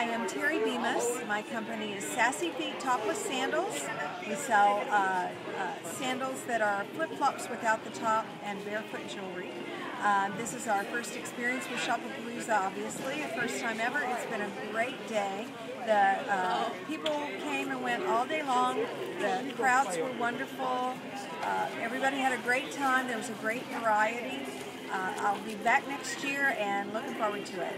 I'm Terry Bemis. My company is Sassy Feet Topless Sandals. We sell uh, uh, sandals that are flip-flops without the top and barefoot jewelry. Uh, this is our first experience with Shopapalooza, obviously, the first time ever. It's been a great day. The uh, people came and went all day long. The crowds were wonderful. Uh, everybody had a great time. There was a great variety. Uh, I'll be back next year and looking forward to it.